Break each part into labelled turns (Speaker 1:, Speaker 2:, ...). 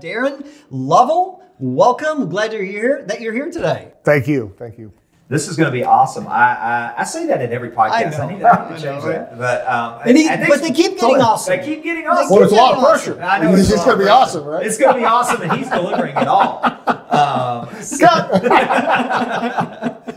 Speaker 1: have Darren Lovell. Welcome. Glad you're here. That you're here today.
Speaker 2: Thank you. Thank you.
Speaker 3: This is going to be awesome. I, I I say that in every podcast.
Speaker 1: I
Speaker 3: I,
Speaker 1: know.
Speaker 3: need to, I need to
Speaker 1: know,
Speaker 3: change
Speaker 1: right?
Speaker 3: that. But um,
Speaker 1: And he-
Speaker 3: I
Speaker 1: but they keep getting awesome.
Speaker 3: They keep getting awesome.
Speaker 2: Well, it's a lot of
Speaker 1: Awesome.
Speaker 2: pressure.
Speaker 3: I know
Speaker 2: It's
Speaker 3: it's
Speaker 2: going to be
Speaker 3: lot
Speaker 2: awesome, right?
Speaker 3: It's going to be awesome, and he's delivering it all. Um, so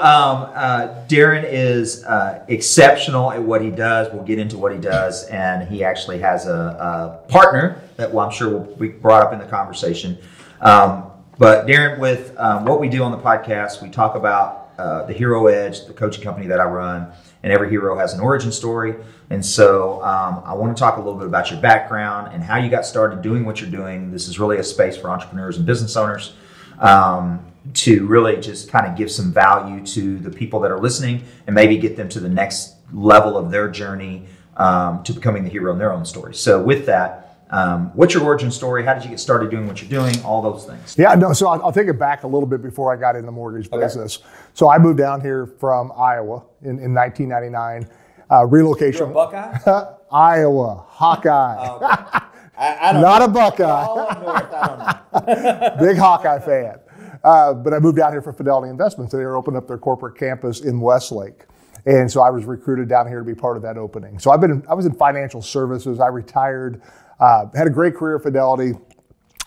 Speaker 3: um, uh, Darren is uh, exceptional at what he does. We'll get into what he does, and he actually has a, a partner that well, I'm sure will be brought up in the conversation. Um, but Darren, with um, what we do on the podcast, we talk about uh, the Hero Edge, the coaching company that I run, and every hero has an origin story. And so um, I want to talk a little bit about your background and how you got started doing what you're doing. This is really a space for entrepreneurs and business owners um, to really just kind of give some value to the people that are listening and maybe get them to the next level of their journey um, to becoming the hero in their own story. So, with that, um, what's your origin story? How did you get started doing what you're doing? All those things.
Speaker 2: Yeah, no, so I'll, I'll take it back a little bit before I got in the mortgage business. So I moved down here from Iowa in, in 1999. Uh, relocation.
Speaker 3: Buckeye?
Speaker 2: Iowa, Hawkeye.
Speaker 3: I, I
Speaker 2: Not a Buckeye.
Speaker 3: North, I don't know.
Speaker 2: Big Hawkeye fan. Uh, but I moved out here for Fidelity Investments. They were opening up their corporate campus in Westlake. And so I was recruited down here to be part of that opening. So I've been, I was in financial services. I retired, uh, had a great career at Fidelity,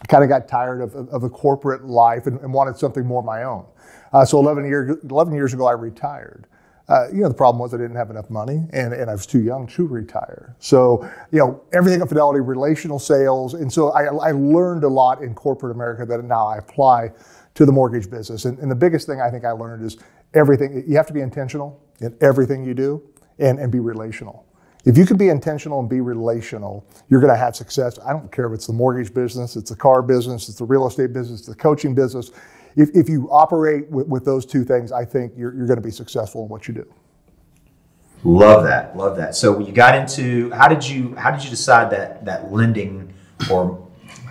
Speaker 2: kind of got tired of, of, of the corporate life and, and wanted something more of my own. Uh, so 11, year, 11 years ago, I retired. Uh, you know, the problem was I didn't have enough money and, and I was too young to retire. So, you know, everything at Fidelity, relational sales. And so I, I learned a lot in corporate America that now I apply to the mortgage business. And, and the biggest thing I think I learned is everything, you have to be intentional in everything you do and, and be relational. If you can be intentional and be relational, you're going to have success. I don't care if it's the mortgage business, it's the car business, it's the real estate business, it's the coaching business. If, if you operate with, with those two things, I think you're, you're going to be successful in what you do.
Speaker 3: Love that, love that. So when you got into how did you how did you decide that that lending or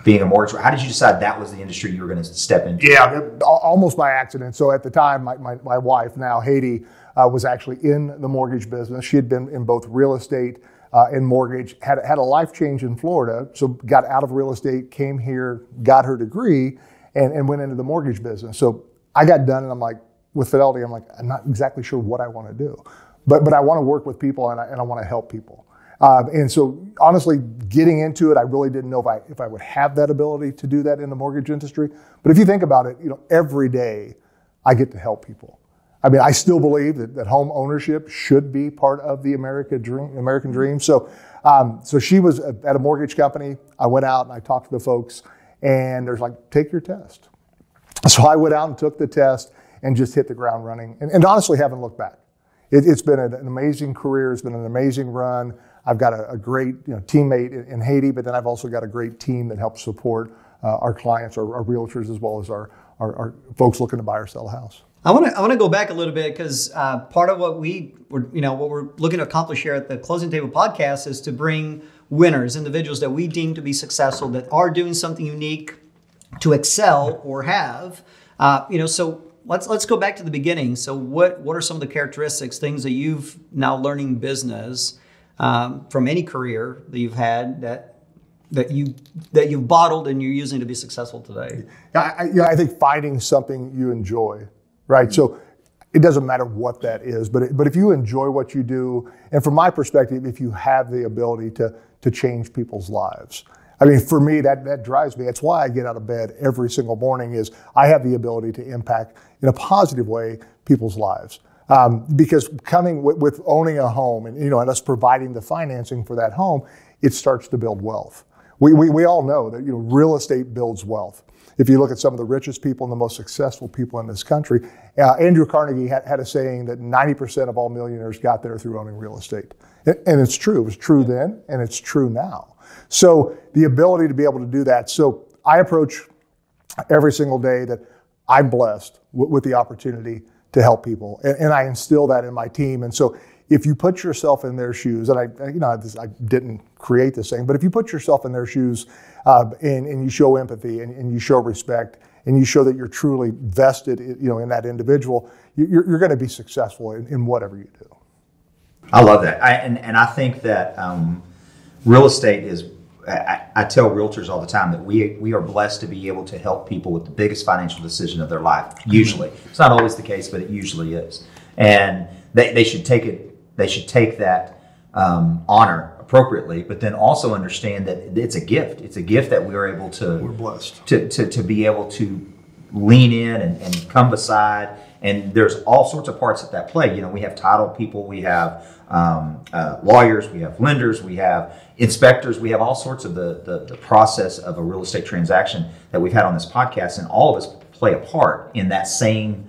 Speaker 3: being a mortgage? How did you decide that was the industry you were going to step into?
Speaker 2: Yeah, almost by accident. So at the time, my, my, my wife, now Haiti, uh, was actually in the mortgage business. She had been in both real estate uh, and mortgage, had, had a life change in Florida, so got out of real estate, came here, got her degree, and, and went into the mortgage business. So I got done, and I'm like, with Fidelity, I'm like, I'm not exactly sure what I want to do. But, but I want to work with people and I, and I want to help people. Um, and so, honestly, getting into it, I really didn't know if I if I would have that ability to do that in the mortgage industry. But if you think about it, you know, every day I get to help people. I mean, I still believe that, that home ownership should be part of the America dream, American dream. So, um, so she was at a mortgage company. I went out and I talked to the folks, and there's like, take your test. So I went out and took the test and just hit the ground running, and, and honestly, haven't looked back. It, has been an amazing career. It's been an amazing run. I've got a, a great you know, teammate in, in, Haiti, but then I've also got a great team that helps support uh, our clients, our, our, realtors, as well as our, our, our, folks looking to buy or sell a house.
Speaker 1: I want to I want to go back a little bit because uh, part of what we were you know what we're looking to accomplish here at the Closing Table Podcast is to bring winners, individuals that we deem to be successful, that are doing something unique to excel or have. Uh, you know, so let's let's go back to the beginning. So what what are some of the characteristics, things that you've now learning business um, from any career that you've had that that you that you've bottled and you're using to be successful today?
Speaker 2: Yeah, I, yeah, I think finding something you enjoy, right? So it doesn't matter what that is, but it, but if you enjoy what you do, and from my perspective, if you have the ability to to change people's lives. I mean, for me, that, that drives me. That's why I get out of bed every single morning is I have the ability to impact in a positive way people's lives. Um, because coming with, with, owning a home and, you know, and us providing the financing for that home, it starts to build wealth. We, we, we all know that, you know, real estate builds wealth. If you look at some of the richest people and the most successful people in this country, uh, Andrew Carnegie had, had a saying that 90% of all millionaires got there through owning real estate. And it's true. It was true then, and it's true now. So the ability to be able to do that. So I approach every single day that I'm blessed w- with the opportunity to help people, and, and, I instill that in my team. And so if you put yourself in their shoes, and I, you know, I didn't create this thing, but if you put yourself in their shoes uh, and, and, you show empathy and, and, you show respect and you show that you're truly vested, you know, in that individual, you're, you're going to be successful in, in, whatever you do.
Speaker 3: I love that, I, and and I think that um, real estate is I, I tell realtors all the time that we we are blessed to be able to help people with the biggest financial decision of their life. Usually, it's not always the case, but it usually is, and they, they should take it. They should take that um, honor appropriately, but then also understand that it's a gift. It's a gift that we are able to
Speaker 2: We're blessed.
Speaker 3: to, to, to be able to lean in and, and come beside. And there's all sorts of parts at that play. You know, we have title people, we have um, uh, lawyers, we have lenders, we have inspectors, we have all sorts of the, the, the process of a real estate transaction that we've had on this podcast, and all of us play a part in that same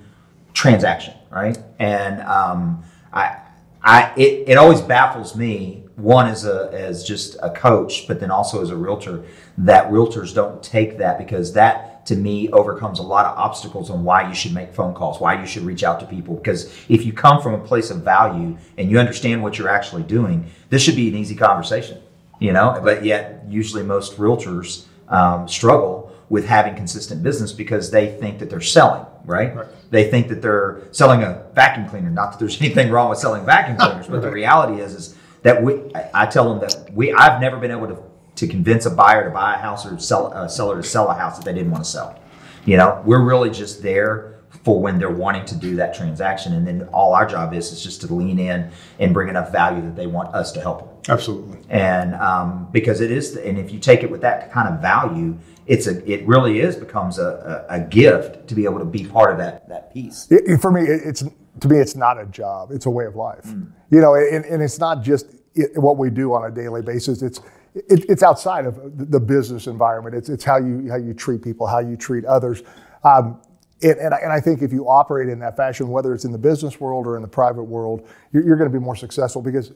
Speaker 3: transaction, right? And um, I, I, it, it always baffles me. One as a as just a coach, but then also as a realtor, that realtors don't take that because that to me overcomes a lot of obstacles on why you should make phone calls, why you should reach out to people. Because if you come from a place of value and you understand what you're actually doing, this should be an easy conversation, you know. But yet, usually most realtors um, struggle with having consistent business because they think that they're selling, right?
Speaker 2: Right.
Speaker 3: They think that they're selling a vacuum cleaner. Not that there's anything wrong with selling vacuum cleaners, but the reality is, is that we. I I tell them that we. I've never been able to to convince a buyer to buy a house or sell a seller to sell a house that they didn't want to sell. You know, we're really just there for when they're wanting to do that transaction, and then all our job is is just to lean in and bring enough value that they want us to help them
Speaker 2: Absolutely.
Speaker 3: and um, because it is and if you take it with that kind of value it's a it really is becomes a, a, a gift to be able to be part of that that piece
Speaker 2: It- for me, it- it's to me, it's not a job; it's a way of life. You know, and, and it's not just it, what we do on a daily basis. It's it, it's outside of the- business environment. It's it's how you how you treat people, how you treat others. Um, and, and, I, and I think if you operate in that fashion, whether it's in the business world or in the private world, you're, you're going to be more successful because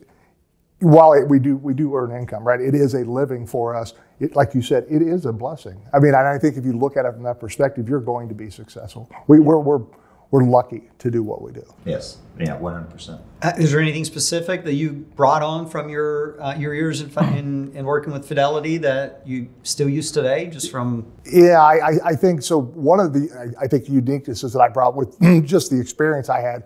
Speaker 2: while it, we do we do earn income, right? It is a living for us. It, like you said, it is a blessing. I mean, I think if you look at it from that perspective, you're going to be successful. We, we're we're we're lucky to do what we do.
Speaker 3: yes yeah 100%
Speaker 1: Uh, Is there anything specific that you brought on from your uh, your years in, in in working with Fidelity that you still use today, just from
Speaker 2: Yeah, I, I, I think so. One of the I, I think uniquenesses that I brought with just the experience I had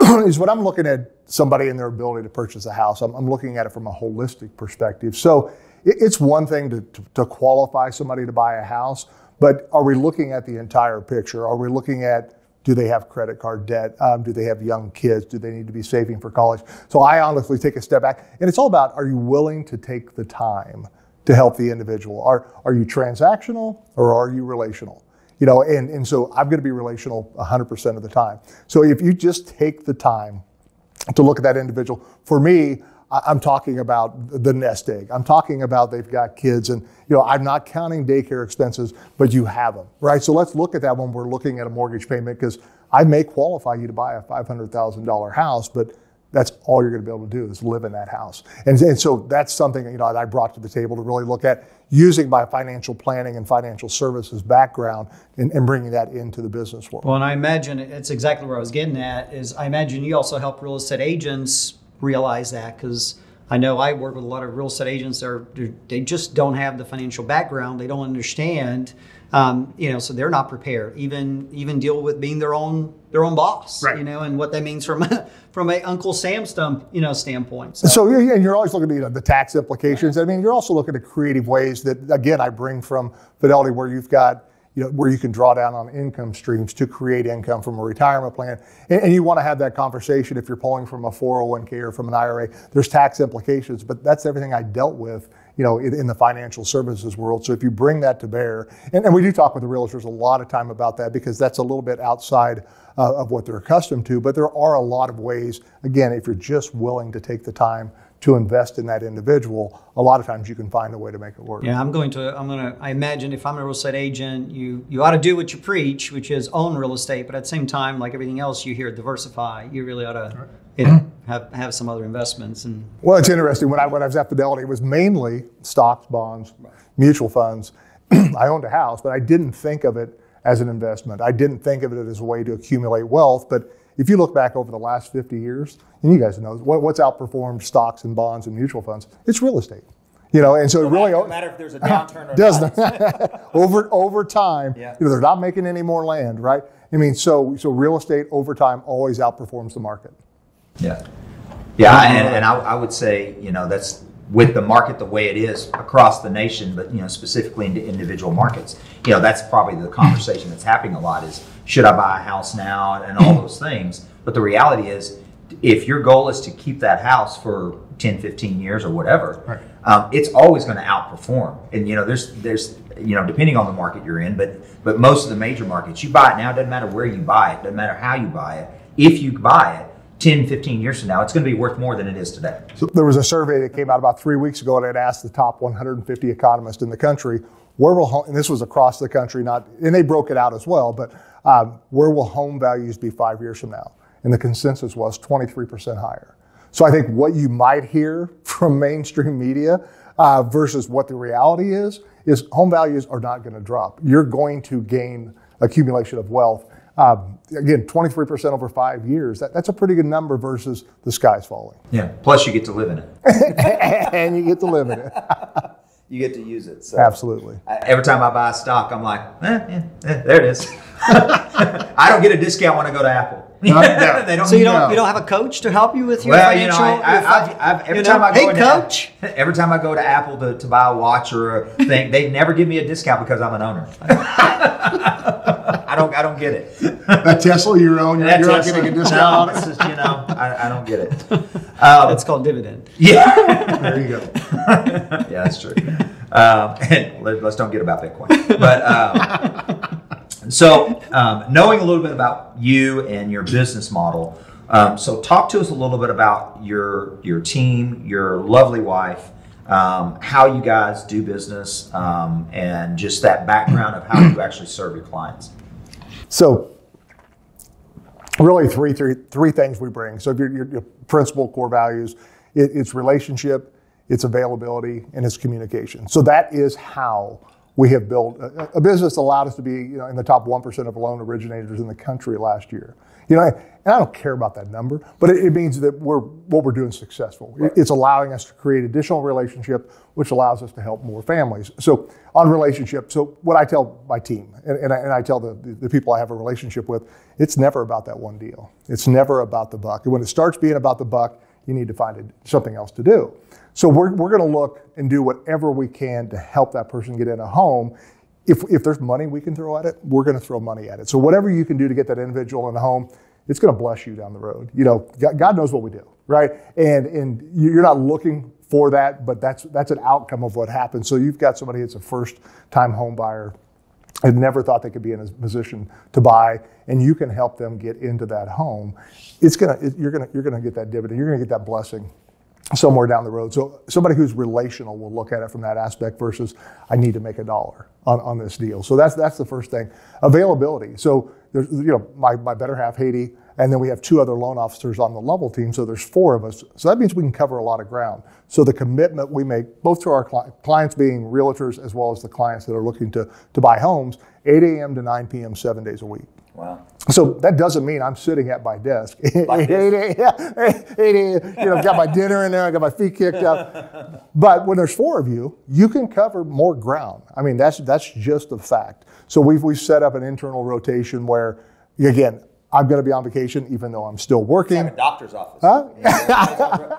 Speaker 2: is when I'm looking at somebody and their ability to purchase a house, I'm, I'm looking at it from a holistic perspective. So it, it's one thing to, to, to qualify somebody to buy a house, but are we looking at the entire picture? Are we looking at do they have credit card debt? Um, do they have young kids? Do they need to be saving for college? So I honestly take a step back, and it's all about are you willing to take the time to help the individual? Are are you transactional or are you relational? You know, and, and so I'm going to be relational 100% of the time. So if you just take the time to look at that individual, for me, I'm talking about the nest egg. I'm talking about they've got kids, and you know, I'm not counting daycare expenses, but you have them, right? So let's look at that when we're looking at a mortgage payment because I may qualify you to buy a $500,000 house, but that's all you're going to be able to do is live in that house. And, and so that's something you know that I brought to the table to really look at using my financial planning and financial services background and, and bringing that into the business world.
Speaker 1: Well, and I imagine it's exactly where I was getting at. Is I imagine you also help real estate agents realize that because I know I work with a lot of real estate agents that are they just don't have the financial background. They don't understand, um, you know, so they're not prepared. Even even deal with being their own their own boss,
Speaker 2: Right.
Speaker 1: you know, and what that means from from a Uncle Sam stump, you know, standpoint. So,
Speaker 2: So yeah, and you're always looking at you know, the tax implications. I mean, you're also looking at creative ways that again I bring from Fidelity, where you've got you know where you can draw down on income streams to create income from a retirement plan, and, and you want to have that conversation if you're pulling from a 401k or from an IRA. There's tax implications, but that's everything I dealt with. You know, in, in the financial services world. So if you bring that to bear, and, and we do talk with the realtors a lot of time about that because that's a little bit outside uh, of what they're accustomed to. But there are a lot of ways, again, if you're just willing to take the time to invest in that individual, a lot of times you can find a way to make it work.
Speaker 1: Yeah, I'm going to. I'm going to. I imagine if I'm a real estate agent, you you ought to do what you preach, which is own real estate. But at the same time, like everything else, you hear diversify. You really ought to, you know, have have some other investments. And
Speaker 2: Well, it's interesting. When I when I was at Fidelity, it was mainly stocks, bonds, mutual funds. I owned a house, but I didn't think of it as an investment. I didn't think of it as a way to accumulate wealth. But if you look back over the last 50 years, and you guys know what, what's outperformed stocks and bonds and mutual funds, it's real estate. You know, and so it really
Speaker 3: no matter if there's a downturn or
Speaker 2: doesn't
Speaker 3: not.
Speaker 2: over over time.
Speaker 3: Yeah.
Speaker 2: You know, they're not making any more land, right? I mean, so so real estate over time always outperforms the market.
Speaker 3: Yeah, yeah, and, and I, I would say you know that's with the market the way it is across the nation, but you know specifically into individual markets, you know that's probably the conversation that's happening a lot is should I buy a house now and all those things. But the reality is, if your goal is to keep that house for 10, 15 years or whatever,
Speaker 2: Right.
Speaker 3: um, it's always going to outperform. And you know, there's there's you know, depending on the market you're in, but but most of the major markets, you buy it now. It doesn't matter where you buy it. Doesn't matter how you buy it. If you buy it 10, 15 years from now, it's going to be worth more than it is today.
Speaker 2: So there was a survey that came out about three weeks ago, and it asked the top 150 economists in the country, where will home, and this was across the country, not, and they broke it out as well, but um, where will home values be five years from now? And the consensus was 23% higher. So I think what you might hear from mainstream media uh, versus what the reality is, is home values are not going to drop. You're going to gain accumulation of wealth. Um, again, 23% over five years, that, that's a pretty good number versus the sky's falling.
Speaker 3: Yeah. Plus, you get to live in it.
Speaker 2: and you get to live in it.
Speaker 3: You get to use it. So
Speaker 2: Absolutely.
Speaker 3: I- every time I buy a stock, I'm like, eh, yeah, eh, there it is. I don't get a discount when I go to Apple.
Speaker 2: No, no.
Speaker 3: don't.
Speaker 1: So you don't
Speaker 2: No.
Speaker 1: you don't have a coach to help you with your
Speaker 3: well, you know. I,
Speaker 1: your
Speaker 3: I, I've, I've, every
Speaker 1: you
Speaker 3: time
Speaker 1: know,
Speaker 3: I go
Speaker 1: hey
Speaker 3: into
Speaker 1: coach.
Speaker 3: every time I go to Apple to, to buy a watch or a thing, they never give me a discount because I'm an owner. I don't. I don't get it.
Speaker 2: That Tesla you own, you're, you're not getting a
Speaker 3: No,
Speaker 2: discount on
Speaker 3: it's
Speaker 2: it.
Speaker 3: just, you know, I, I don't get it. Um,
Speaker 1: That's called dividend.
Speaker 3: yeah.
Speaker 2: There you go.
Speaker 3: yeah, that's true. Um, and let, us don't get about Bitcoin. But um, so, um, knowing a little bit about you and your business model, um, so talk to us a little bit about your your team, your lovely wife, um, how you guys do business, um, and just that background of how you actually serve your clients.
Speaker 2: So, really, three, three, three things we bring. So, your, your, your principal core values, it, it's relationship, it's availability, and it's communication. So that is how we have built a, a business allowed us to be, you know, in the top one percent of loan originators in the country last year. You know, and I don't care about that number, but it, it means that we're what we're doing is successful. It- It's allowing us to create additional relationship, which allows us to help more families. So on relationship, so what I tell my team, and, and, I, and I tell the, the people I have a relationship with, it's never about that one deal. It's never about the buck. And when it starts being about the buck, you need to find something else to do. So we're, we're going to look and do whatever we can to help that person get in a home. If, if there's money we can throw at it, we're going to throw money at it. So whatever you can do to get that individual in a home, it's going to bless you down the road. You know, God knows what we do, right? And and you- you're not looking for that, but that's that's an outcome of what happens. So you've got somebody that's a first time home buyer had never thought they could be in a position to buy, and you can help them get into that home. It's gonna, you're gonna, you're gonna get that dividend. You're gonna get that blessing somewhere down the road. So somebody who's relational will look at it from that aspect versus I need to make a dollar on, on this deal. So that's that's the first thing. Availability. So there's you know my, my better half Haiti, and then we have two other loan officers on the Lovell team. So there's four of us. So that means we can cover a lot of ground. So the commitment we make both to our cli- clients being realtors as well as the clients that are looking to to buy homes, 8 a.m. to 9 p.m. seven days a week.
Speaker 3: Wow.
Speaker 2: So that doesn't mean I'm sitting at my desk.
Speaker 3: Like
Speaker 2: Eight a- yeah, eight you know, got my dinner in there, I got my feet kicked up. But when there's four of you, you can cover more ground. I mean, that's that's just a fact. So we've we've set up an internal rotation where, again, I'm going to be on vacation even though I'm still working.
Speaker 3: doctor's office.
Speaker 2: Huh?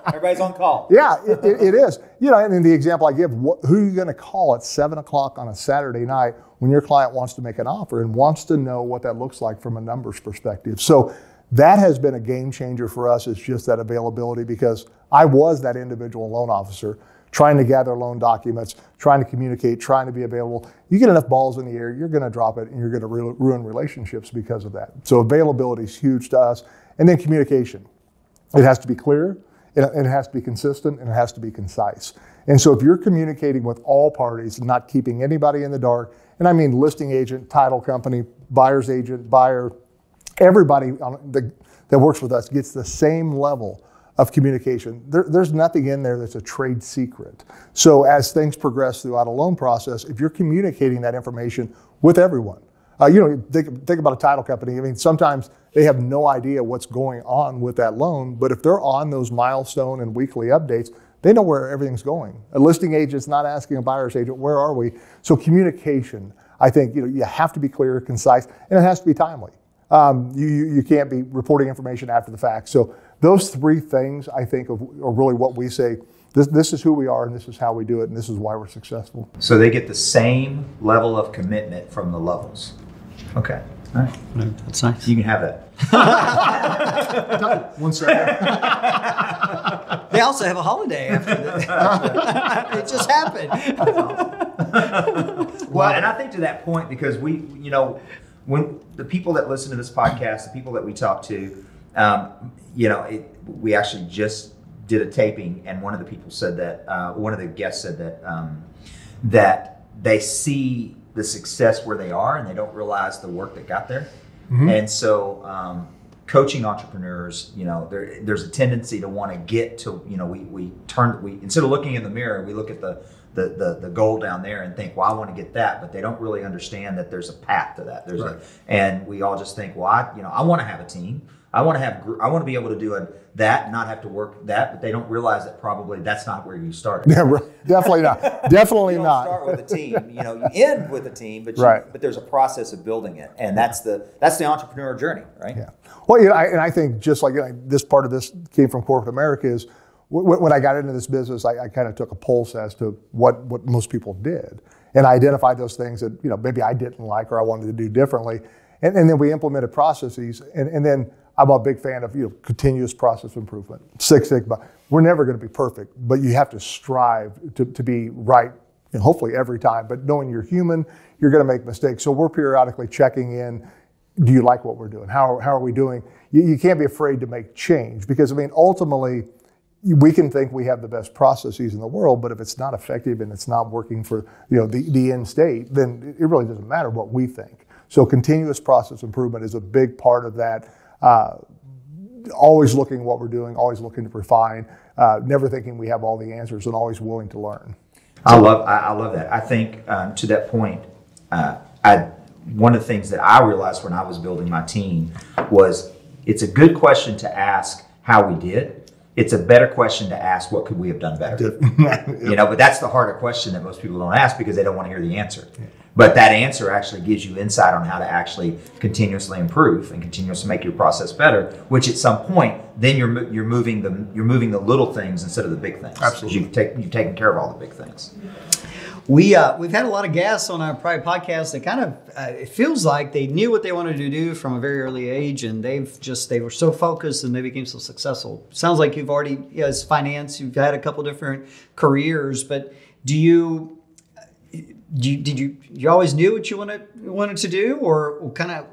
Speaker 3: Everybody's on call.
Speaker 2: Yeah, it, it, it is. You know, and in the example I give, wh- who are you going to call at seven o'clock on a Saturday night when your client wants to make an offer and wants to know what that looks like from a numbers perspective? So that has been a game changer for us. It's just that availability because I was that individual loan officer trying to gather loan documents, trying to communicate, trying to be available. You get enough balls in the air, you're going to drop it, and you're going to ru- ruin relationships because of that. So availability is huge to us, and then communication. It has to be clear, it, it has to be consistent, and it has to be concise. And so if you're communicating with all parties not keeping anybody in the dark, and I mean listing agent, title company, buyer's agent, buyer, everybody the, that works with us gets the same level of communication. There, there's nothing in there that's a trade secret. So as things progress throughout a loan process, if you're communicating that information with everyone, uh, you know, think, think about a title company. I mean, sometimes they have no idea what's going on with that loan, but if they're on those milestone and weekly updates, they know where everything's going. A listing agent's not asking a buyer's agent, where are we? So communication, I think, you know, you have to be clear, concise, and it has to be timely. Um, you, you you can't be reporting information after the fact. So those three things, I think, are really what we say. This, this is who we are, and this is how we do it, and this is why we're successful.
Speaker 3: So they get the same level of commitment from the Lovells. Okay. All right.
Speaker 1: That's nice.
Speaker 3: You can have that.
Speaker 2: One second.
Speaker 1: They also have a holiday after this. it just happened.
Speaker 3: Well, and I think to that point, because we, you know, when the people that listen to this podcast, the people that we talk to, um, you know, it, we actually just did a taping, and one of the people said that uh, one of the guests said that um, that they see the success where they are, and they don't realize the work that got there. And so, um, coaching entrepreneurs, you know, there, there's a tendency to want to get to, you know, we, we turn, we instead of looking in the mirror, we look at the, the, the, the goal down there and think, well, I want to get that, but they don't really understand that there's a path to that. There's
Speaker 2: Right.
Speaker 3: a, and we all just think, well, I, you know, I want to have a team. I want to have, I want to be able to do a, that, and not have to work that, but they don't realize that probably that's not where you started.
Speaker 2: Yeah, definitely not. Definitely
Speaker 4: you
Speaker 2: not.
Speaker 4: start with a team. You know, you end with a team, but you,
Speaker 2: Right.
Speaker 4: but there's a process of building it, and that's the that's the entrepreneur journey, right?
Speaker 2: Yeah. Well, you know, I, and I think just like you know, this part of this came from corporate America is when, when I got into this business, I, I kind of took a pulse as to what, what most people did. And I identified those things that, you know, maybe I didn't like or I wanted to do differently. And, and then we implemented processes. And, and then I'm a big fan of, you know, continuous process improvement, Six Sigma. We're never going to be perfect, but you have to strive to, to be right and hopefully every time. But knowing you're human, you're going to make mistakes. So we're periodically checking in. Do you like what we're doing? How, how are we doing? You, you can't be afraid to make change because, I mean, ultimately, we can think we have the best processes in the world, but if it's not effective and it's not working for you know the, the end state, then it really doesn't matter what we think. So continuous process improvement is a big part of that. Uh, always looking what we're doing, always looking to refine, uh, never thinking we have all the answers, and always willing to learn.
Speaker 3: I love I, I love that. I think um, to that point, uh, I one of the things that I realized when I was building my team was it's a good question to ask how we did. It's a better question to ask what could we have done better. You know, but that's the harder question that most people don't ask because they don't want to hear the answer. But that answer actually gives you insight on how to actually continuously improve and continuously make your process better. Which at some point, then you're you're moving the you're moving the little things instead of the big things.
Speaker 2: Absolutely.
Speaker 3: You've taken you've taken care of all the big things.
Speaker 1: We uh, we've had a lot of guests on our private podcast that kind of uh, it feels like they knew what they wanted to do from a very early age, and they've just they were so focused and they became so successful. Sounds like you've already as finance, you've had a couple different careers, but do you? You, did you you always knew what you wanted wanted to do, or kind of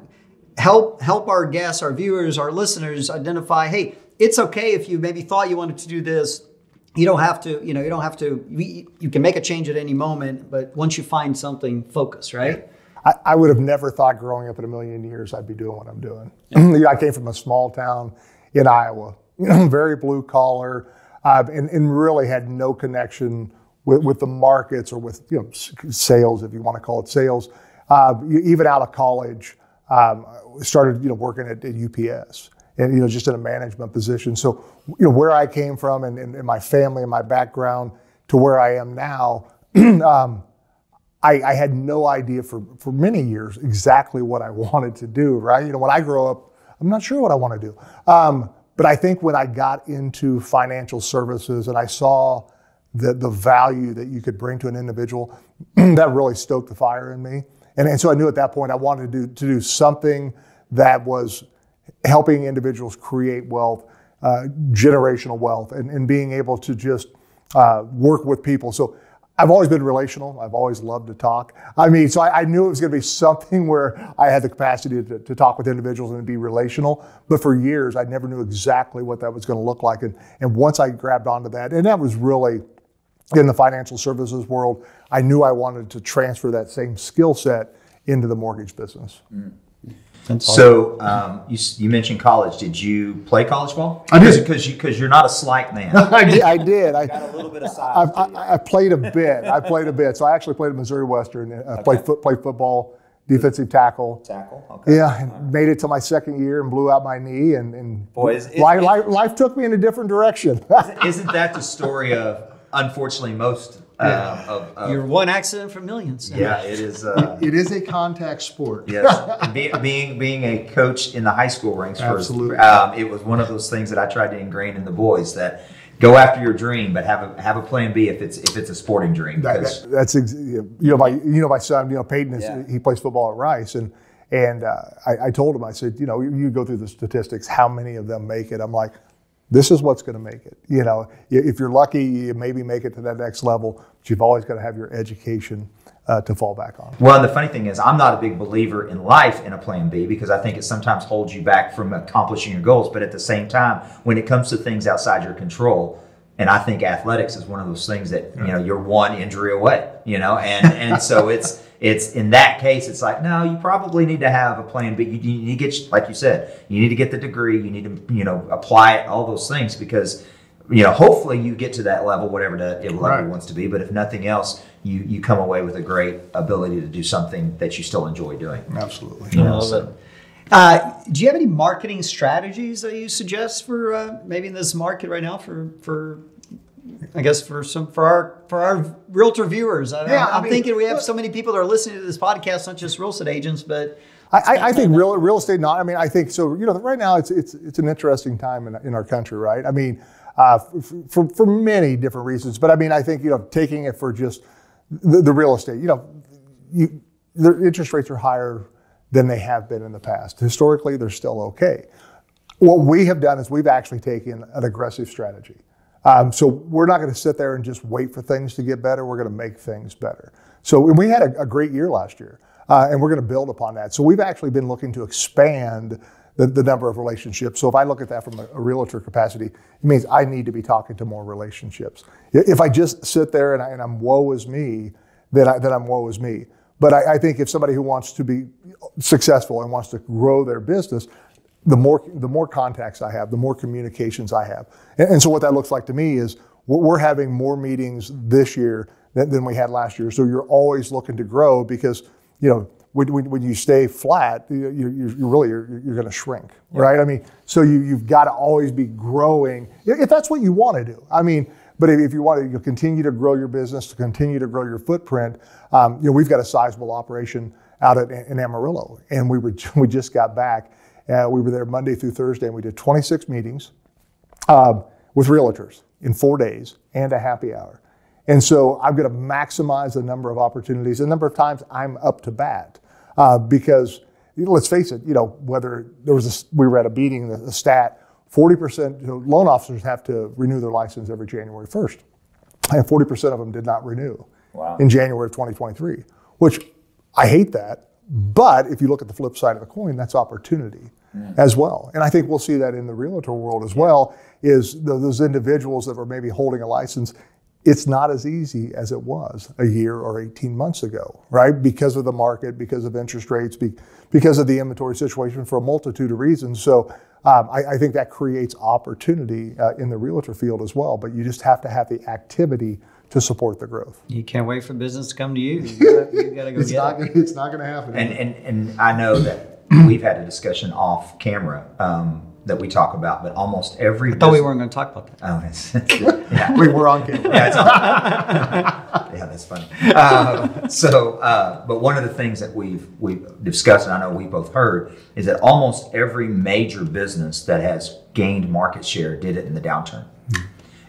Speaker 1: help help our guests, our viewers, our listeners identify? Hey, it's okay if you maybe thought you wanted to do this. You don't have to you know you don't have to you, you can make a change at any moment but once you find something focus right?
Speaker 2: I, I would have never thought growing up in a million years I'd be doing what I'm doing. Know, I came from a small town in Iowa, very blue collar, uh, and, and really had no connection with, with the markets or with you know sales, if you want to call it sales. Uh, even out of college, um, started you know working at, at UPS and you know just in a management position. So you know where I came from and, and, and my family and my background to where I am now. um, I, I had no idea for, for many years exactly what I wanted to do, right? You know, when I grow up, I'm not sure what I want to do. Um, but I think when I got into financial services and I saw the, the value that you could bring to an individual, that really stoked the fire in me. And, and so I knew at that point I wanted to do, to do something that was helping individuals create wealth, uh, generational wealth, and, and being able to just uh, work with people. So I've always been relational. I've always loved to talk. I mean, so I, I knew it was going to be something where I had the capacity to, to talk with individuals and be relational. But for years, I never knew exactly what that was going to look like. And, and once I grabbed onto that, and that was really in the financial services world, I knew I wanted to transfer that same skill set into the mortgage business.
Speaker 3: So um, you, you mentioned college. Did you play college ball?
Speaker 2: I did.
Speaker 3: because you because you're not a slight man.
Speaker 2: I did. I, did. I,
Speaker 4: Got a little bit of size. to you.
Speaker 2: I, I played a bit. I played a bit. So I actually played at Missouri Western. Uh, Played foot, played football, defensive tackle.
Speaker 4: Tackle. Okay.
Speaker 2: Yeah, and made it to my second year and blew out my knee, and, and
Speaker 4: Boy, is- is-
Speaker 2: life, life, life took me in a different direction.
Speaker 3: Isn't that the story of unfortunately most uh, of, of
Speaker 1: You're one accident for millions.
Speaker 3: yeah, it is. Uh,
Speaker 2: It is a contact sport.
Speaker 3: Yes, be, being being a coach in the high school ranks, for,
Speaker 2: Absolutely.
Speaker 3: um, it was one of those things that I tried to ingrain in the boys that go after your dream, but have a have a plan B if it's if it's a sporting dream.
Speaker 2: That- that- that's ex- you know my you know my son you know Peyton is
Speaker 4: Yeah.
Speaker 2: he plays football at Rice and and uh, I, I told him I said you know you, you go through the statistics how many of them make it I'm like this is what's going to make it you know? If you're lucky you maybe make it to that next level but you've always got to have your education uh, to fall back on.
Speaker 3: Well, and the funny thing is, I'm not a big believer in life in a plan B because I think it sometimes holds you back from accomplishing your goals. But at the same time, when it comes to things outside your control, and I think athletics is one of those things that you know you're one injury away, you know, and and so it's it's in that case it's like no, you probably need to have a plan but You, you need to get like you said, you need to get the degree, you need to you know apply it, all those things because you know hopefully you get to that level, whatever the level
Speaker 2: Right.
Speaker 3: wants to be. But if nothing else, you you come away with a great ability to do something that you still enjoy doing.
Speaker 2: absolutely
Speaker 3: You know,
Speaker 1: love
Speaker 3: so-
Speaker 1: it. Uh, do you have any marketing strategies that you suggest for uh, maybe in this market right now for for I guess for some for our for our realtor viewers? I,
Speaker 2: Yeah,
Speaker 1: I'm,
Speaker 2: I
Speaker 1: I'm
Speaker 2: mean,
Speaker 1: thinking we have so many people that are listening to this podcast, not just real estate agents, but
Speaker 2: I, I, I think real real estate. Not. I mean, I think so. You know, right now it's it's it's an interesting time in, in our country, right? I mean, uh, f- for for many different reasons. But I mean, I think you know, taking it for just the, the real estate. You know, you, the interest rates are higher than they have been in the past. Historically, they're still okay. What we have done is we've actually taken an aggressive strategy. Um, so we're not going to sit there and just wait for things to get better. We're going to make things better. So we had a, a great year last year, uh, and we're going to build upon that. So we've actually been looking to expand the, the number of relationships. So if I look at that from a, a realtor capacity, it means I need to be talking to more relationships. If I just sit there and, I, I'm woe is me, then, I, then I'm woe is me. But I, I think if somebody who wants to be successful and wants to grow their business, the more the more contacts I have, the more communications I have, and, and so what that looks like to me is we're, having more meetings this year than, than we had last year. So you're always looking to grow because you know when, when, when you stay flat, you, you, you really you're, you're going to shrink, right? I mean, so you you've got to always be growing if that's what you want to do. I mean. But if if you want to continue to grow your business, to continue to grow your footprint, um, you know we've got a sizable operation out at, in Amarillo, and we were we just got back. Uh, we were there Monday through Thursday, and we did 26 meetings um, with realtors in four days and a happy hour. And so I'm going to maximize the number of opportunities. The number of times I'm up to bat uh, because you know, let's face it. You know whether there was a, we were at a meeting, the, the stat 40% you know, loan officers have to renew their license every January 1st, and 40% of them did not renew
Speaker 4: Wow.
Speaker 2: in January of 2023. Which I hate that, but if you look at the flip side of the coin, that's opportunity as well. And I think we'll see that in the realtor world as well. Is th- those individuals that were maybe holding a license it's not as easy as it was a year or 18 months ago, right? Because of the market, because of interest rates, be, because of the inventory situation for a multitude of reasons. So um, I, I think that creates opportunity uh, in the realtor field as well, but you just have to have the activity to support the growth.
Speaker 1: you can't wait for business to come to you. You gotta, you gotta go
Speaker 2: It's
Speaker 1: get
Speaker 2: not,
Speaker 1: it.
Speaker 2: gonna, it's not going to happen.
Speaker 3: And, and and I know that we've had a discussion off camera um, that we talk about, but almost every
Speaker 1: I thought we weren't going to talk about that.
Speaker 3: Oh, it's, yeah.
Speaker 2: we were on camera.
Speaker 3: Yeah, it's on. yeah, that's funny. Uh, so, uh, but one of the things that we've we've discussed, and I know we both heard, is that almost every major business that has gained market share did it in the downturn.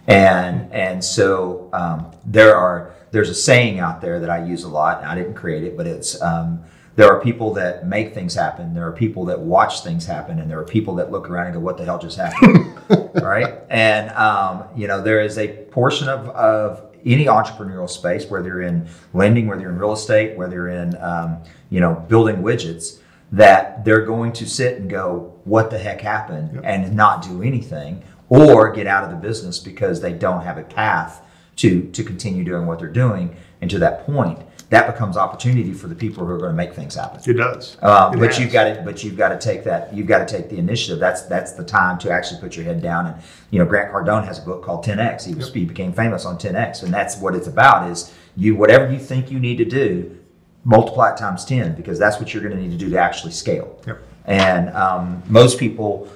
Speaker 3: And and so um, there are there's a saying out there that I use a lot. And I didn't create it, but it's um, there are people that make things happen. There are people that watch things happen, and there are people that look around and go, "What the hell just happened?" right? And um, you know, there is a portion of of any entrepreneurial space, whether you're in lending, whether you're in real estate, whether you're in um, you know building widgets, that they're going to sit and go, "What the heck happened?" and not do anything, or get out of the business because they don't have a path to to continue doing what they're doing. And to that point, that becomes opportunity for the people who are going to make things happen.
Speaker 2: It does.
Speaker 3: Um,
Speaker 2: It
Speaker 3: but
Speaker 2: has.
Speaker 3: you've got to, but you've got to take that. You've got to take the initiative. That's that's the time to actually put your head down. And you know, Grant Cardone has a book called 10x. He was he became famous on 10x, and that's what it's about. Is you whatever you think you need to do, multiply it times 10 because that's what you're going to need to do to actually scale.
Speaker 2: Yep.
Speaker 3: And um, most people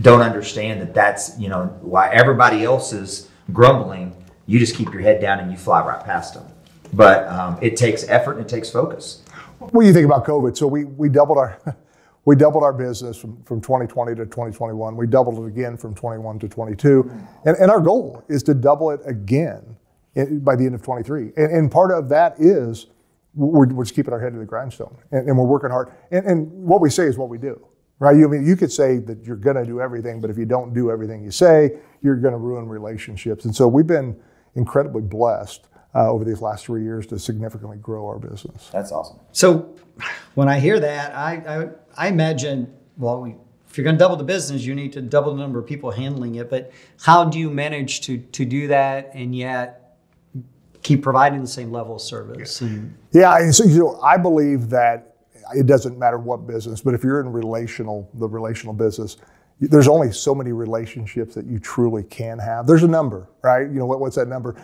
Speaker 3: don't understand that that's you know why everybody else is grumbling you just keep your head down and you fly right past them. But um, it takes effort and it takes focus.
Speaker 2: What do you think about COVID? So we, we doubled our we doubled our business from, from 2020 to 2021. We doubled it again from 21 to 22. And, and our goal is to double it again in, by the end of 23. And, and part of that is we're, we're just keeping our head to the grindstone and, and we're working hard. And, and what we say is what we do, right? You, I mean, you could say that you're going to do everything, but if you don't do everything you say, you're going to ruin relationships. And so we've been incredibly blessed uh, over these last three years to significantly grow our business.
Speaker 4: That's awesome.
Speaker 1: So when I hear that, I, I, I imagine, well, we, if you're going to double the business, you need to double the number of people handling it. But how do you manage to, to do that and yet keep providing the same level of service? And,
Speaker 2: Yeah, and so you know, I believe that it doesn't matter what business, but if you're in relational, the relational business, there's only so many relationships that you truly can have. There's a number, right? You know, what, what's that number?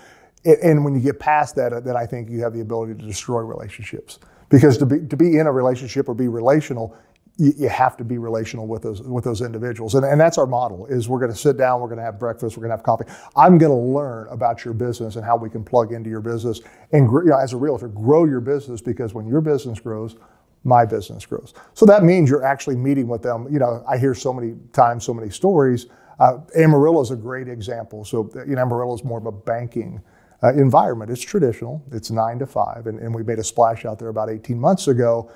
Speaker 2: And, when you get past that, uh, then I think you have the ability to destroy relationships. Because to be to be in a relationship or be relational, you, you have to be relational with those with those individuals, and, and that's our model. Is we're going to sit down, we're going to have breakfast, we're going to have coffee. I'm going to learn about your business and how we can plug into your business, and you know, as a realtor, grow your business because when your business grows, my business grows. So that means you're actually meeting with them. You know, I hear so many times, so many stories. Uh, Amarillo is a great example. So, you know, Amarillo is more of a banking uh, environment. It's traditional. It's nine to five, and, and we made a splash out there about 18 months ago,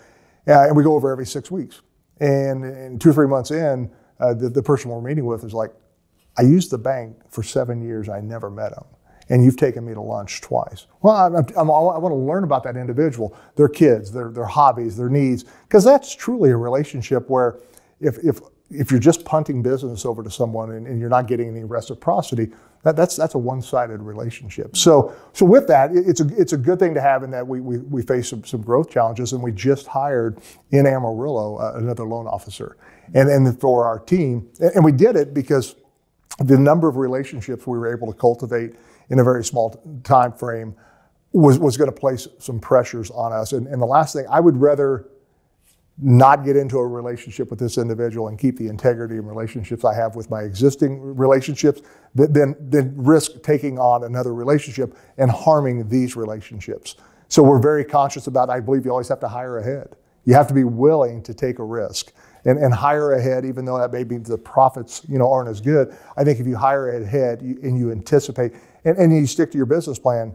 Speaker 2: uh, and we go over every six weeks. And, and two or three months in, uh, the, the person we're meeting with is like, I used the bank for seven years. I never met him. And you've taken me to lunch twice. Well, I'm, I'm, i want to learn about that individual, their kids, their, their hobbies, their needs, because that's truly a relationship where if, if, if you're just punting business over to someone and, and you're not getting any reciprocity, that, that's, that's a one-sided relationship. So, so with that, it- it's a, it's a good thing to have in that we, we, we face some, some growth challenges and we just hired in Amarillo uh, another loan officer. And, and for our team, and we did it because the number of relationships we were able to cultivate in a very small time frame was, was going to place some pressures on us. And, and the last thing, I would rather not get into a relationship with this individual and keep the integrity and relationships I have with my existing relationships than, than, risk taking on another relationship and harming these relationships. So we're very conscious about, I believe you always have to hire ahead. You have to be willing to take a risk and, and hire ahead, even though that maybe the profits, you know, aren't as good. I think if you hire ahead you, and you anticipate and, and you stick to your business plan,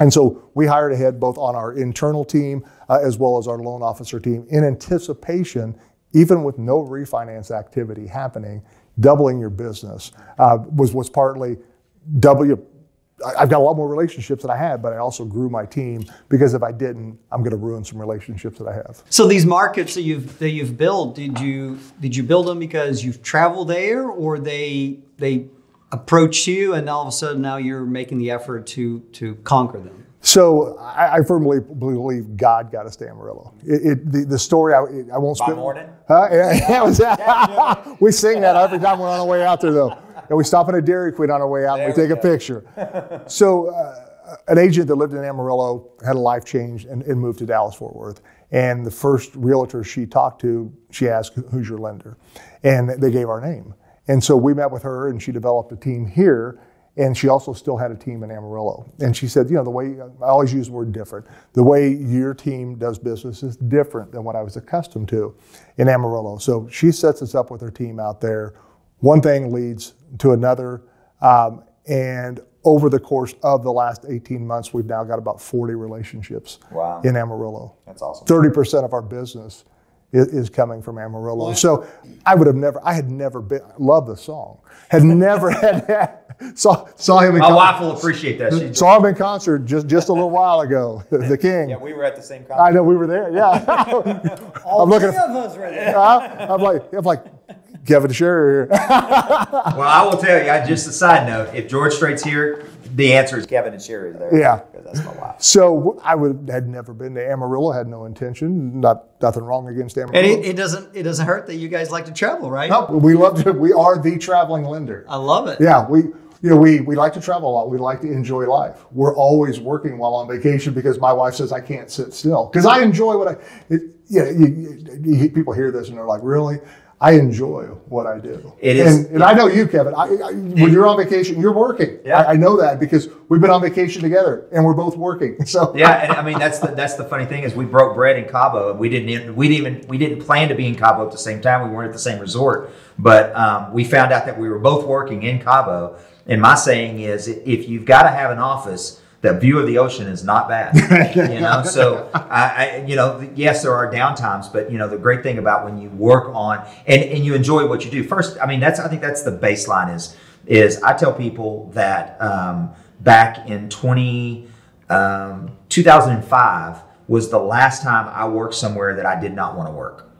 Speaker 2: and so we hired ahead both on our internal team uh, as well as our loan officer team in anticipation, even with no refinance activity happening, doubling your business uh, was, was partly double I've got a lot more relationships than I had, but I also grew my team because if I didn't, I'm going to ruin some relationships that I have.
Speaker 1: so these markets that you've that you've built, did you did you build them because you've traveled there, or they they approached you and all of a sudden now you're making the effort to to conquer them?
Speaker 2: So I, I firmly believe God got us to Amarillo. It, it, the, the story, I, I won't
Speaker 4: Bob
Speaker 2: spend.
Speaker 4: Morden?
Speaker 2: Huh? Yeah, yeah, was that. we sing that every time we're on our way out there, though. And we stop at a Dairy Queen on our way out and we
Speaker 4: There
Speaker 2: take
Speaker 4: we
Speaker 2: a picture. so uh, an agent that lived in Amarillo had a life change and, and moved to Dallas Fort Worth. And the first realtor she talked to, she asked, "Who's your lender?" And they gave our name. And so we met with her, and she developed a team here. And she also still had a team in Amarillo. And she said, you know, the way I always use the word different. The way your team does business is different than what I was accustomed to in Amarillo. So she sets us up with her team out there. One thing leads to another. Um, and over the course of the last 18 months, we've now got about 40 relationships
Speaker 4: Wow.
Speaker 2: in Amarillo.
Speaker 4: That's awesome.
Speaker 2: 30% of our business is, is coming from Amarillo. So I would have never, I had never been, love the song, had never had, saw, saw him in
Speaker 3: My
Speaker 2: con-
Speaker 3: wife will appreciate that. She,
Speaker 2: saw him in concert just, just a little while ago, the King.
Speaker 4: Yeah, we were at the same
Speaker 2: concert.
Speaker 4: I
Speaker 2: know we were there. Yeah, I'm looking.
Speaker 1: Three of us right there.
Speaker 2: Huh? I'm like, I'm like Kevin Sherry here.
Speaker 3: well, I will tell you. I, just a side note: if George Strait's here, the answer is
Speaker 4: Kevin and Sherry there.
Speaker 2: Yeah.
Speaker 4: Because that's my wife.
Speaker 2: So I would had never been to Amarillo, had no intention. Not nothing wrong against
Speaker 1: And
Speaker 2: Amarillo.
Speaker 1: it, it doesn't it doesn't hurt that you guys like to travel, right?
Speaker 2: No, we love to. We are the traveling lender.
Speaker 1: I love it.
Speaker 2: Yeah, we you know we we like to travel a lot. We like to enjoy life. We're always working while on vacation because my wife says I can't sit still because I enjoy what I. It, yeah, you, you, you, people hear this and they're like, really? I enjoy what I do.
Speaker 3: It is-
Speaker 2: and, and I know you, Kevin. I, I, when you're on vacation, you're working.
Speaker 3: Yeah.
Speaker 2: I, I know that because we've been on vacation together and we're both working. So
Speaker 3: Yeah, and I mean that's the that's the funny thing is we broke bread in Cabo and we didn't even- we didn't even we didn't plan to be in Cabo at the same time. We weren't at the same resort, but um, we found out that we were both working in Cabo. And my saying is, if you've got to have an office, the view of the ocean is not bad. you know, so I, I you know yes there are downtimes, but you know the great thing about when you work on and and you enjoy what you do. First, I mean that's I think that's the baseline is is I tell people that um, back in 20 um, 2005 was the last time I worked somewhere that I did not want to work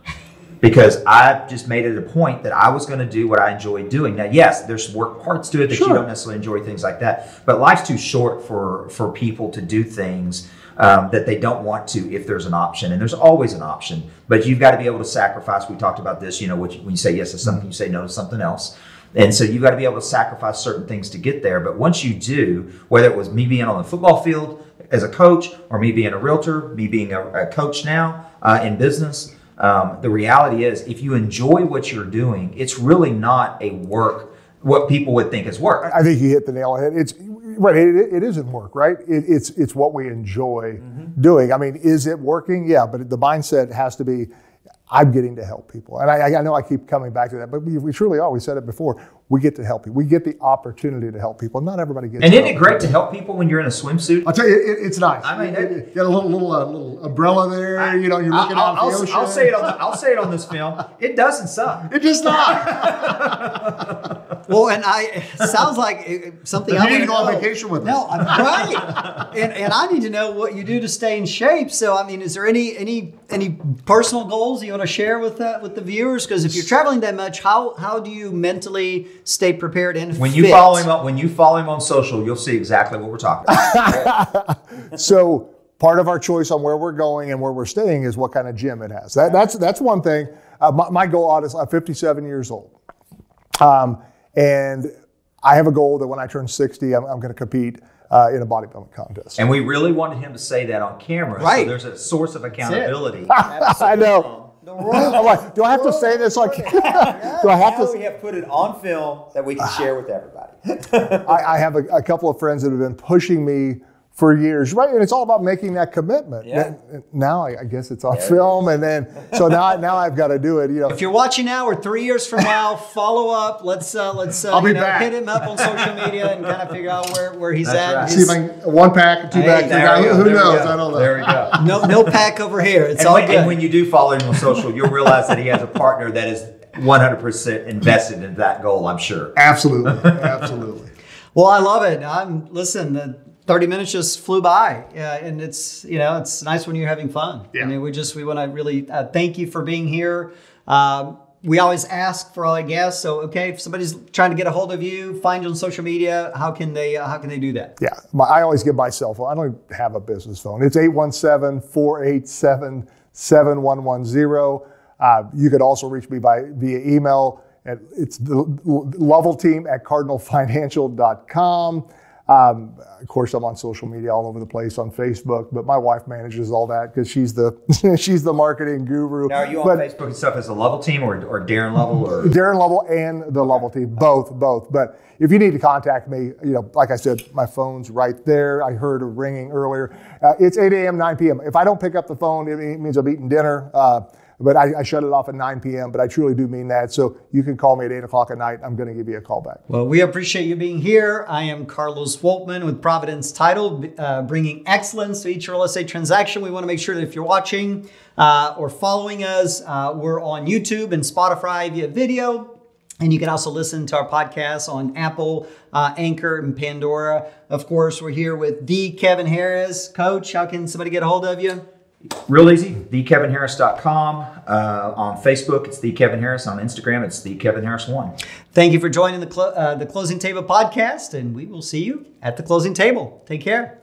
Speaker 3: because I just made it a point that I was going to do what I enjoyed doing. Now, yes, there's work parts to it that you don't necessarily enjoy things like that, but life's too short for for people to do things um, that they don't want to if there's an option, and there's always an option. But you've got to be able to sacrifice. We talked about this. You know, you, when you say yes to something, you say no to something else. And so you've got to be able to sacrifice certain things to get there. But once you do, whether it was me being on the football field as a coach, or me being a realtor, me being a, a coach now uh, in business, um, the reality is if you enjoy what you're doing, it's really not a work, what people would think is work.
Speaker 2: I think you hit the nail on the head. It's right. It, it isn't work, right? It, it's it's what we enjoy doing. I mean, is it working? Yeah, but the mindset has to be. I'm getting to help people, and I, I know I keep coming back to that, but we, we truly are. We said it before. We get to help people. We get the opportunity to help people. Not everybody gets.
Speaker 3: And
Speaker 2: to
Speaker 3: isn't it
Speaker 2: help
Speaker 3: great to help people when you're in a swimsuit?
Speaker 2: I'll tell you, it, it's nice.
Speaker 3: I mean,
Speaker 2: you,
Speaker 3: it-
Speaker 2: you got a little little uh, little umbrella there. you know, you're looking
Speaker 3: I'll,
Speaker 2: out the ocean.
Speaker 3: I'll say it on the, I'll say it on this film. It doesn't suck.
Speaker 2: It does not.
Speaker 1: Well, and I sounds like it- something
Speaker 2: You
Speaker 1: I
Speaker 2: need to
Speaker 1: wanna
Speaker 2: go on vacation with us.
Speaker 1: No, I'm right. and and I need to know what you do to stay in shape. So, I mean, is there any any any personal goals you want to share with uh, with the viewers? Because if you're traveling that much, how how do you mentally stay prepared and
Speaker 3: When you
Speaker 1: fit?
Speaker 3: follow him on, when you follow him on social, you'll see exactly what we're talking about.
Speaker 2: So part of our choice on where we're going and where we're staying is what kind of gym it has. That, that's that's one thing. Uh, my, my goal is I'm 57 years old, um, and I have a goal that when I turn 60, I'm, I'm going to compete uh, in a bodybuilding contest.
Speaker 3: And we really wanted him to say that on camera. So
Speaker 1: Right.
Speaker 3: there's a source of accountability.
Speaker 2: I know. I'm like, do I have to say this? Like, do I have to?
Speaker 4: we have put it on film that we can ah. share with everybody.
Speaker 2: I, I have a, a couple of friends that have been pushing me for years, right? And it's all about making that commitment.
Speaker 4: Yeah.
Speaker 2: Now I, I guess it's on film, and then so now now I've got to do it. You know,
Speaker 1: If you're watching now or three years from now, follow up. Let's uh, let's uh,
Speaker 2: I'll be
Speaker 1: you know,
Speaker 2: back.
Speaker 1: hit him up on social media and kind of figure out where, where he's
Speaker 3: That's
Speaker 1: at.
Speaker 3: right.
Speaker 2: see if I can one pack, two
Speaker 1: Hey,
Speaker 2: pack, three
Speaker 1: there
Speaker 2: pack.
Speaker 3: we
Speaker 2: Who knows? I don't know.
Speaker 3: There we go.
Speaker 1: no no pack over here. It's
Speaker 3: And
Speaker 1: all
Speaker 3: when,
Speaker 1: good.
Speaker 3: and when you do follow him on social, you'll realize that he has a partner that is 100% invested in that goal, I'm sure.
Speaker 2: Absolutely, absolutely.
Speaker 1: Well, I love it. I'm listen. The 30 minutes just flew by, yeah, and it's you know it's nice when you're having fun.
Speaker 2: Yeah.
Speaker 1: I mean, we just we want to really uh, thank you for being here. Um, we always ask for all our guests. So, okay, if somebody's trying to get a hold of you, find you on social media, how can they uh, how can they do that?
Speaker 2: Yeah, my, I always give my cell phone. I don't have a business phone. It's 817-487-7110. Uh, you could also reach me by via email. At, it's the Lovell team at cardinalfinancial.com. Um, of course, I'm on social media all over the place on Facebook, but my wife manages all that because she's the she's the marketing guru.
Speaker 3: Now, are you on
Speaker 2: But-
Speaker 3: Facebook and stuff as a Lovell team or, or Darren Lovell? Or
Speaker 2: Darren Lovell and the Lovell team, both, both. But if you need to contact me, you know, like I said, my phone's right there. I heard a ringing earlier. Uh, it's 8 a.m., 9 p.m. If I don't pick up the phone, it means I'm eating dinner. Uh, but I, I shut it off at 9 p.m. But I truly do mean that. So you can call me at 8 o'clock at night. I'm going to give you a call back.
Speaker 1: Well, we appreciate you being here. I am Carlos Woltmann with Providence Title, uh, bringing excellence to each real estate transaction. We want to make sure that if you're watching uh, or following us, uh, we're on YouTube and Spotify via video. And you can also listen to our podcast on Apple, uh, Anchor, and Pandora. Of course, we're here with the Kevin Harris. Coach, how can somebody get a hold of you?
Speaker 3: Real easy, thekevinharris.com. Uh, on Facebook, it's The Kevin Harris. On Instagram, it's The Kevin Harris 1.
Speaker 1: Thank you for joining the, clo- uh, the Closing Table podcast, and we will see you at the closing table. Take care.